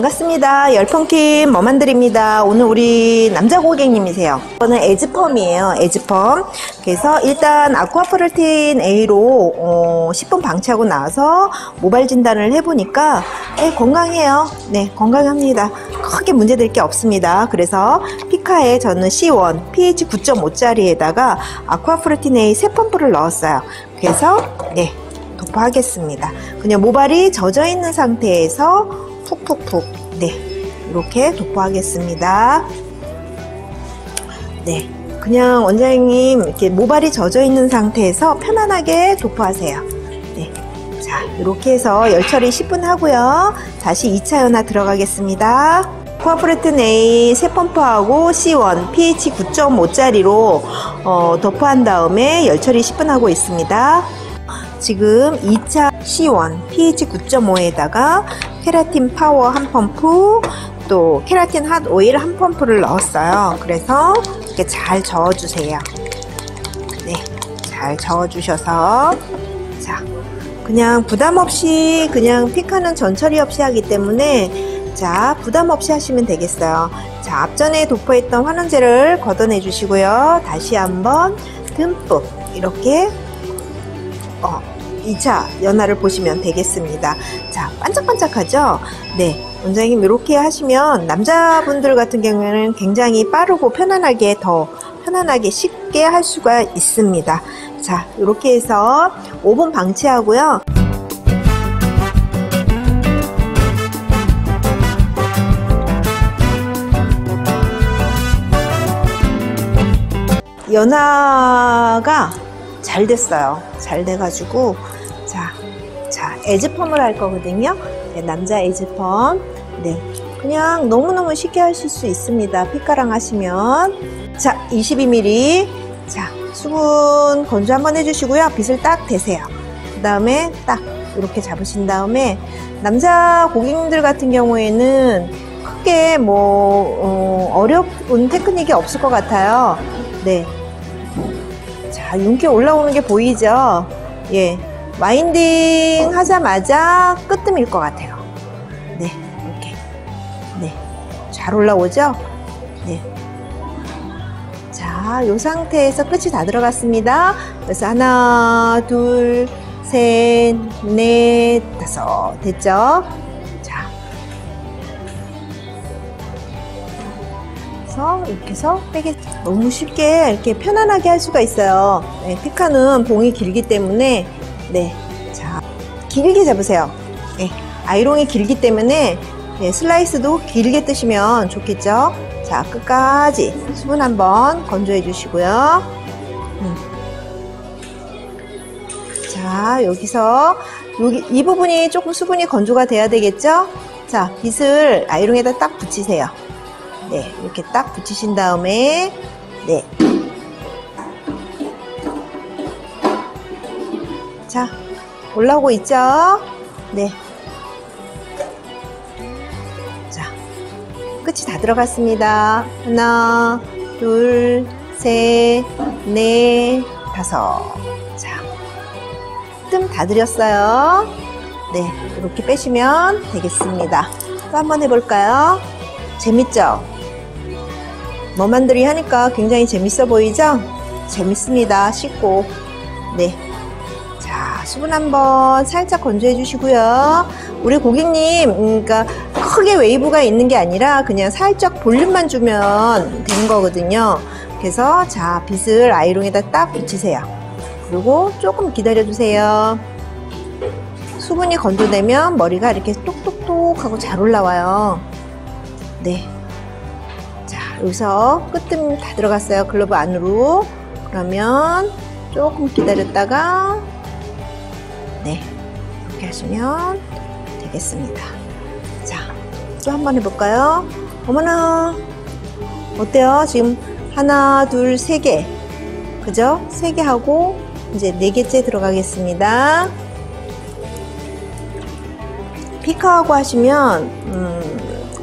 반갑습니다. 열펑킴 머만들입니다. 오늘 우리 남자 고객님이세요. 이거는 에즈펌이에요. 에즈펌. 그래서 일단 아쿠아프로틴 A로 어, 10분 방치하고 나서 모발 진단을 해보니까 네, 건강해요. 네, 건강합니다. 크게 문제될 게 없습니다. 그래서 피카에 저는 C1 pH 9.5짜리에다가 아쿠아프로틴 A 세 펌프를 넣었어요. 그래서 네, 도포하겠습니다. 그냥 모발이 젖어 있는 상태에서 푹푹푹. 네. 이렇게 도포하겠습니다. 네. 그냥 원장님 이렇게 모발이 젖어 있는 상태에서 편안하게 도포하세요. 네 자 이렇게 해서 열처리 10분 하고요. 다시 2차 연화 들어가겠습니다. 코아프레튼 A 세 펌프하고 C1 pH 9.5짜리로 어, 도포한 다음에 열처리 10분 하고 있습니다. 지금 2차 C1 pH 9.5에다가 케라틴 파워 한 펌프 또 케라틴 핫 오일 한 펌프를 넣었어요. 그래서 이렇게 잘 저어주세요. 네, 잘 저어주셔서 자 그냥 부담 없이 그냥 픽하는 전처리 없이 하기 때문에 자 부담 없이 하시면 되겠어요. 자 앞전에 도포했던 환원제를 걷어내 주시고요. 다시 한번 듬뿍 이렇게 어, 2차 연화를 보시면 되겠습니다. 자, 반짝반짝하죠? 네. 원장님 이렇게 하시면 남자분들 같은 경우에는 굉장히 빠르고 편안하게 더 편안하게 쉽게 할 수가 있습니다. 자, 이렇게 해서 5분 방치하고요. 연화가 잘 됐어요. 잘 돼가지고 자, 자 에즈펌을 할 거거든요. 네, 남자 에즈펌. 네, 그냥 너무너무 쉽게 하실 수 있습니다. 피카랑 하시면 자 22mm 자 수분 건조 한번 해주시고요. 빗을 딱 대세요. 그 다음에 딱 이렇게 잡으신 다음에 남자 고객님들 같은 경우에는 크게 뭐 어, 려운 테크닉이 없을 것 같아요. 네, 자, 윤기 올라오는 게 보이죠? 예. 와인딩 하자마자 끄뜸일 것 같아요. 네, 이렇게. 네. 잘 올라오죠? 네. 자, 이 상태에서 끝이 다 들어갔습니다. 그래서 하나, 둘, 셋, 넷, 다섯. 됐죠? 그래서 이렇게 해서 빼게 너무 쉽게 이렇게 편안하게 할 수가 있어요. 네, 피카는 봉이 길기 때문에 네, 자 길게 잡으세요. 네, 아이롱이 길기 때문에 네, 슬라이스도 길게 뜨시면 좋겠죠. 자 끝까지 수분 한번 건조해 주시고요. 음. 자 여기서 여기 이 부분이 조금 수분이 건조가 돼야 되겠죠. 자 빗을 아이롱에다 딱 붙이세요. 네, 이렇게 딱 붙이신 다음에 네. 자, 올라오고 있죠? 네. 자, 끝이 다 들어갔습니다. 하나, 둘, 셋, 넷, 다섯. 자, 뜸 다 들였어요. 네, 이렇게 빼시면 되겠습니다. 또 한 번 해볼까요? 재밌죠? 머만들이 하니까 굉장히 재밌어 보이죠? 재밌습니다. 쉽고. 네. 자, 수분 한번 살짝 건조해 주시고요. 우리 고객님, 음, 그러니까 크게 웨이브가 있는 게 아니라 그냥 살짝 볼륨만 주면 되는 거거든요. 그래서 자, 빗을 아이롱에다 딱 붙이세요. 그리고 조금 기다려 주세요. 수분이 건조되면 머리가 이렇게 똑똑똑 하고 잘 올라와요. 네. 여기서 끝뜸 다 들어갔어요. 글러브 안으로. 그러면 조금 기다렸다가 네 이렇게 하시면 되겠습니다. 자, 또 한 번 해볼까요? 어머나 어때요? 지금 하나, 둘, 세 개. 그죠? 세 개 하고 이제 네 개째 들어가겠습니다. 피카하고 하시면 음,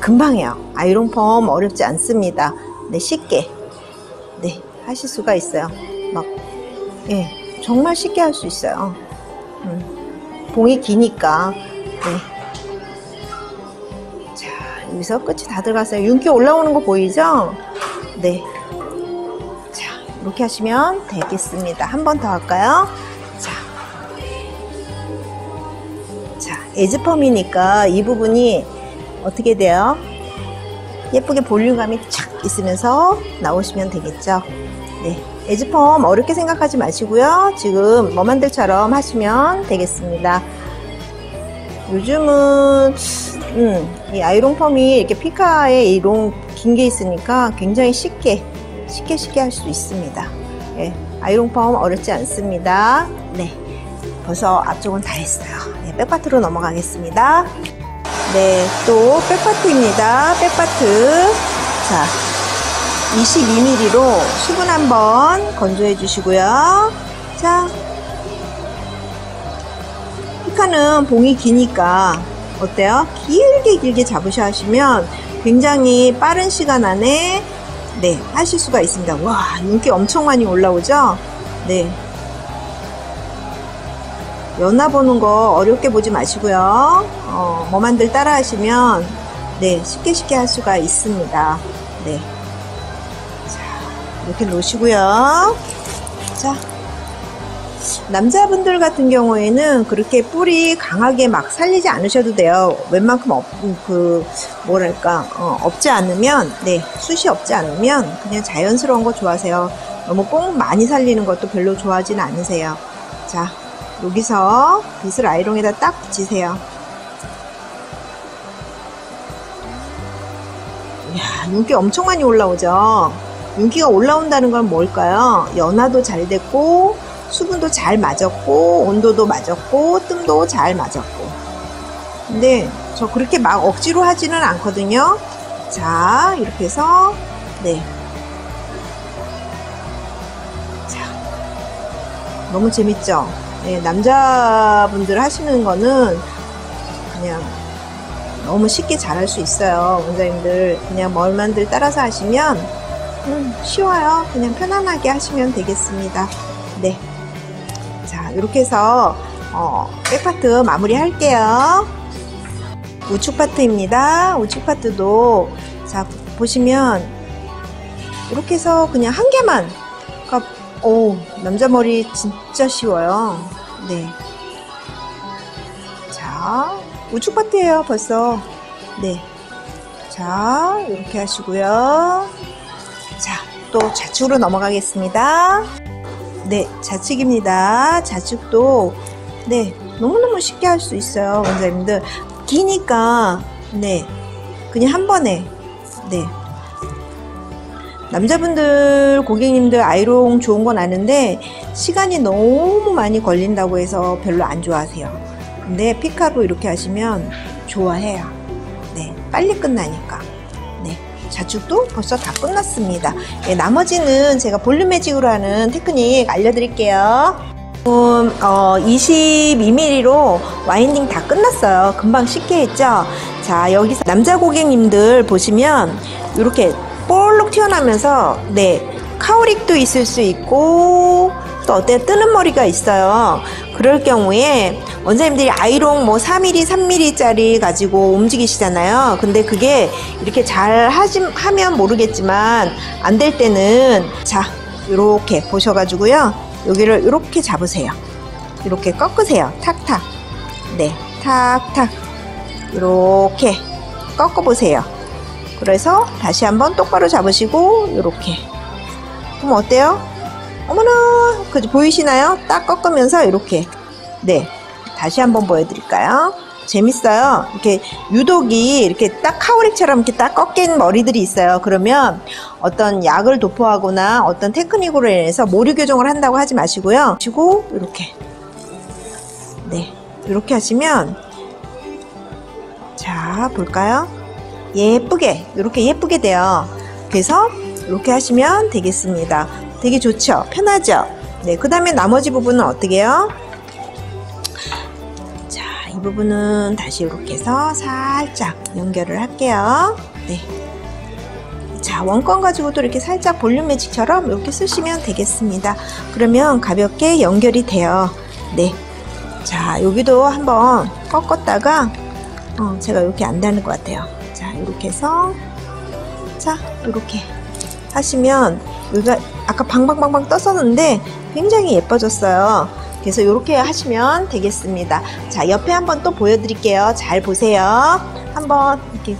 금방 해요. 아이롱펌 어렵지 않습니다. 네, 쉽게 네 하실 수가 있어요. 막 예, 정말 쉽게 할 수 있어요. 음, 봉이 기니까 네. 자 여기서 끝이 다 들어갔어요. 윤기 올라오는 거 보이죠? 네. 자, 이렇게 하시면 되겠습니다. 한 번 더 할까요? 자. 자, 에즈펌이니까 이 부분이 어떻게 돼요? 예쁘게 볼륨감이 착 있으면서 나오시면 되겠죠. 네. 에즈펌 어렵게 생각하지 마시고요. 지금 머만들처럼 하시면 되겠습니다. 요즘은 음, 이 아이롱 펌이 이렇게 피카에 이롱 긴 게 있으니까 굉장히 쉽게 쉽게 쉽게 할 수 있습니다. 예, 아이롱 펌 어렵지 않습니다. 네, 벌써 앞쪽은 다 했어요. 네, 백파트로 넘어가겠습니다. 네, 또 백파트입니다. 백파트. 자, 22mm로 수분 한번 건조해 주시고요. 자, 피카는 봉이 기니까 어때요? 길게 길게 잡으셔 하시면 굉장히 빠른 시간 안에 네 하실 수가 있습니다. 와 윤기 엄청 많이 올라오죠? 네 연화 보는 거 어렵게 보지 마시고요. 어, 뭐만들 따라 하시면 네 쉽게 쉽게 할 수가 있습니다. 네. 자 이렇게 놓으시고요. 자 남자분들 같은 경우에는 그렇게 뿌리 강하게 막 살리지 않으셔도 돼요. 웬만큼 없, 그, 뭐랄까, 어, 없지 않으면, 네, 숱이 없지 않으면 그냥 자연스러운 거 좋아하세요. 너무 뽕 많이 살리는 것도 별로 좋아하지는 않으세요. 자, 여기서 빗을 아이롱에다 딱 붙이세요. 윤기 엄청 많이 올라오죠? 윤기가 올라온다는 건 뭘까요? 연화도 잘 됐고, 수분도 잘 맞았고 온도도 맞았고 뜸도 잘 맞았고 근데 저 그렇게 막 억지로 하지는 않거든요 자 이렇게 해서 네 자, 너무 재밌죠 네, 남자분들 하시는 거는 그냥 너무 쉽게 잘할 수 있어요 원장님들 그냥 멀만들 따라서 하시면 음, 쉬워요 그냥 편안하게 하시면 되겠습니다 네. 자, 이렇게 해서 어, 백파트 마무리 할게요. 우측 파트입니다. 우측 파트도 자 보시면 이렇게 해서 그냥 한 개만 그러니까 오 남자 머리 진짜 쉬워요. 네. 자 우측 파트예요 벌써. 네. 자 이렇게 하시고요. 자또 좌측으로 넘어가겠습니다. 네, 좌측입니다. 좌측도 네, 너무너무 쉽게 할 수 있어요, 원장님들. 기니까 네, 그냥 한 번에 네. 남자분들 고객님들 아이롱 좋은 건 아는데 시간이 너무 많이 걸린다고 해서 별로 안 좋아하세요. 근데 피카로 이렇게 하시면 좋아해요. 네, 빨리 끝나니까. 네, 좌측도 벌써 다 끝났습니다. 네, 나머지는 제가 볼륨 매직으로 하는 테크닉 알려드릴게요. 지금 어, 22mm로 와인딩 다 끝났어요. 금방 쉽게 했죠? 자, 여기서 남자 고객님들 보시면 이렇게 볼록 튀어나면서 네, 카우릭도 있을 수 있고 또 어때요? 뜨는 머리가 있어요. 그럴 경우에 원장님들이 아이롱 뭐 4mm, 3mm짜리 가지고 움직이시잖아요. 근데 그게 이렇게 잘 하지, 하면 모르겠지만 안 될 때는 자, 이렇게 보셔가지고요. 여기를 이렇게 잡으세요. 이렇게 꺾으세요. 탁탁. 네, 탁탁. 이렇게 꺾어보세요. 그래서 다시 한번 똑바로 잡으시고 이렇게. 그럼 어때요? 어머나, 그 보이시나요? 딱 꺾으면서 이렇게. 네, 다시 한번 보여드릴까요? 재밌어요. 이렇게 유독이 이렇게 딱 카오릭처럼 이렇게 딱 꺾인 머리들이 있어요. 그러면 어떤 약을 도포하거나 어떤 테크닉으로 인해서 모류 교정을 한다고 하지 마시고요. 치고 이렇게 네 이렇게 하시면 자 볼까요? 예쁘게 이렇게 예쁘게 돼요. 그래서 이렇게 하시면 되겠습니다. 되게 좋죠? 편하죠? 네, 그 다음에 나머지 부분은 어떻게 해요? 자, 이 부분은 다시 이렇게 해서 살짝 연결을 할게요. 네. 자, 원건 가지고도 이렇게 살짝 볼륨 매직처럼 이렇게 쓰시면 되겠습니다. 그러면 가볍게 연결이 돼요. 네. 자, 여기도 한번 꺾었다가, 어, 제가 이렇게 안 닿는 것 같아요. 자, 이렇게 해서 자 이렇게 하시면 여기가 아까 방방방방 떴었는데 굉장히 예뻐졌어요. 그래서 이렇게 하시면 되겠습니다. 자 옆에 한번 또 보여드릴게요. 잘 보세요. 한번 이렇게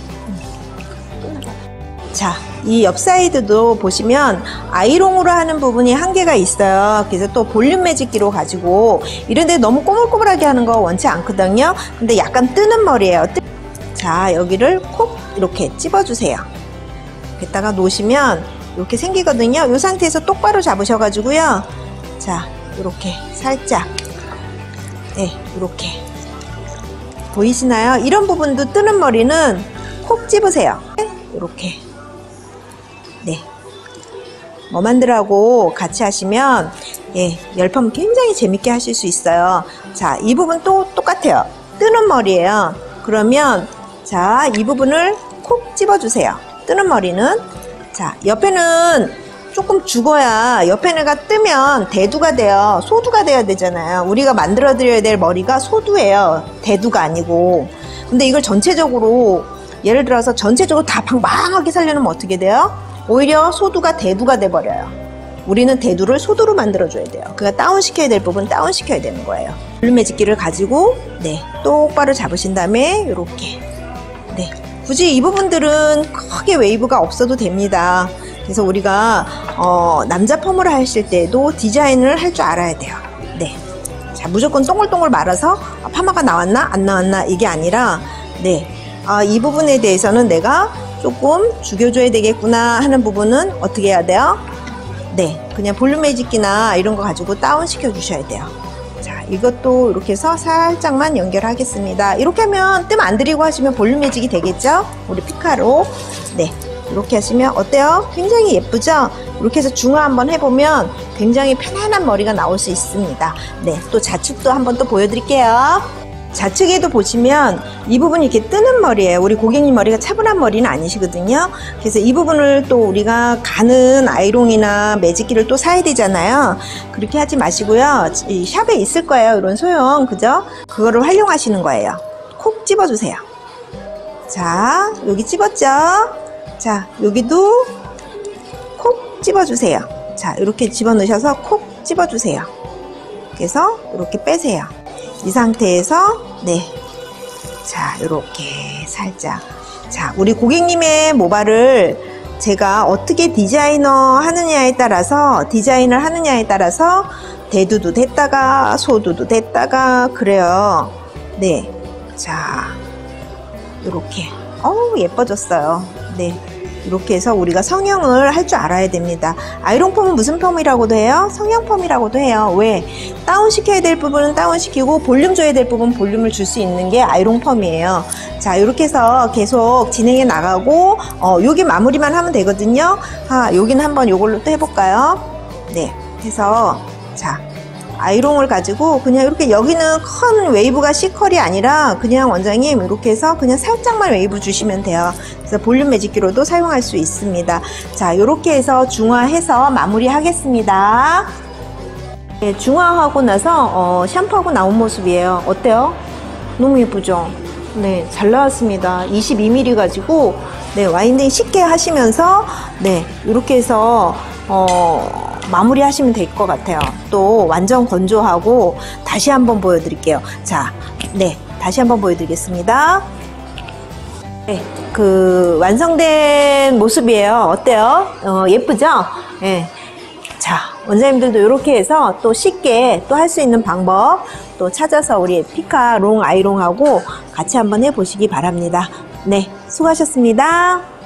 자, 이 옆 사이드도 보시면 아이롱으로 하는 부분이 한계가 있어요. 그래서 또 볼륨 매직기로 가지고 이런데 너무 꼬물꼬물하게 하는 거 원치 않거든요. 근데 약간 뜨는 머리예요. 뜨- 자, 여기를 콕 이렇게 찝어주세요. 여기다가 놓으시면 이렇게 생기거든요. 이 상태에서 똑바로 잡으셔가지고요. 자, 이렇게 살짝 네, 이렇게 보이시나요? 이런 부분도 뜨는 머리는 콕 집으세요. 이렇게 네. 머만들하고 같이 하시면 예, 열펌 굉장히 재밌게 하실 수 있어요. 자, 이 부분 또 똑같아요. 뜨는 머리예요. 그러면 자, 이 부분을 콕 집어주세요. 뜨는 머리는 자, 옆에는 조금 죽어야 옆에 내가 뜨면 대두가 돼요. 소두가 돼야 되잖아요. 우리가 만들어 드려야 될 머리가 소두예요. 대두가 아니고. 근데 이걸 전체적으로 예를 들어서 전체적으로 다 방방하게 살려놓으면 어떻게 돼요? 오히려 소두가 대두가 돼 버려요. 우리는 대두를 소두로 만들어 줘야 돼요. 그러니까 다운 시켜야 될 부분 다운 시켜야 되는 거예요. 볼륨매직기를 가지고 네 똑바로 잡으신 다음에 이렇게 네 굳이 이 부분들은 크게 웨이브가 없어도 됩니다. 그래서 우리가 어, 남자 펌을 하실 때도 디자인을 할 줄 알아야 돼요. 네. 자, 무조건 동글동글 말아서 아, 파마가 나왔나 안 나왔나 이게 아니라 네. 아, 이 부분에 대해서는 내가 조금 죽여줘야 되겠구나 하는 부분은 어떻게 해야 돼요? 네, 그냥 볼륨 매직기나 이런 거 가지고 다운 시켜 주셔야 돼요. 자, 이것도 이렇게 해서 살짝만 연결하겠습니다. 이렇게 하면 뜸 안 들이고 하시면 볼륨 매직이 되겠죠? 우리 피카로. 네, 이렇게 하시면 어때요? 굉장히 예쁘죠? 이렇게 해서 중화 한번 해보면 굉장히 편안한 머리가 나올 수 있습니다. 네, 또 좌측도 한번 또 보여드릴게요. 좌측에도 보시면 이 부분이 이렇게 뜨는 머리예요. 우리 고객님 머리가 차분한 머리는 아니시거든요. 그래서 이 부분을 또 우리가 가는 아이롱이나 매직기를 또 사야 되잖아요. 그렇게 하지 마시고요. 이 샵에 있을 거예요. 이런 소형. 그죠? 그거를 활용하시는 거예요. 콕 집어주세요. 자, 여기 집었죠? 자, 여기도 콕 집어주세요. 자, 이렇게 집어넣으셔서 콕 집어주세요. 그래서 이렇게 빼세요. 이 상태에서 네. 자, 이렇게 살짝. 자, 우리 고객님의 모발을 제가 어떻게 디자이너 하느냐에 따라서 디자인을 하느냐에 따라서 대두도 됐다가 소두도 됐다가 그래요. 네. 자, 이렇게. 어우, 예뻐졌어요. 네. 이렇게 해서 우리가 성형을 할 줄 알아야 됩니다. 아이롱 펌은 무슨 펌이라고도 해요? 성형 펌이라고도 해요. 왜? 다운 시켜야 될 부분은 다운 시키고 볼륨 줘야 될 부분 볼륨을 줄 수 있는 게 아이롱 펌이에요. 자, 이렇게 해서 계속 진행해 나가고 어, 여기 마무리만 하면 되거든요. 아, 여기는 한번 요걸로 또 해볼까요? 네. 해서 자, 아이롱을 가지고 그냥 이렇게 여기는 큰 웨이브가 C컬이 아니라 그냥 원장님 이렇게 해서 그냥 살짝만 웨이브 주시면 돼요. 그래서 볼륨 매직기로도 사용할 수 있습니다. 자, 이렇게 해서 중화해서 마무리 하겠습니다. 네, 중화하고 나서 어, 샴푸하고 나온 모습이에요. 어때요? 너무 예쁘죠? 네, 잘 나왔습니다. 22mm 가지고 네, 와인딩 쉽게 하시면서 네, 이렇게 해서 어, 마무리 하시면 될 것 같아요. 또 완전 건조하고 다시 한번 보여드릴게요. 자, 네, 다시 한번 보여드리겠습니다. 네, 그 완성된 모습이에요. 어때요? 어, 예쁘죠? 네. 자, 원장님들도 이렇게 해서 또 쉽게 또 할 수 있는 방법 또 찾아서 우리 피카 롱 아이롱하고 같이 한번 해보시기 바랍니다. 네, 수고하셨습니다.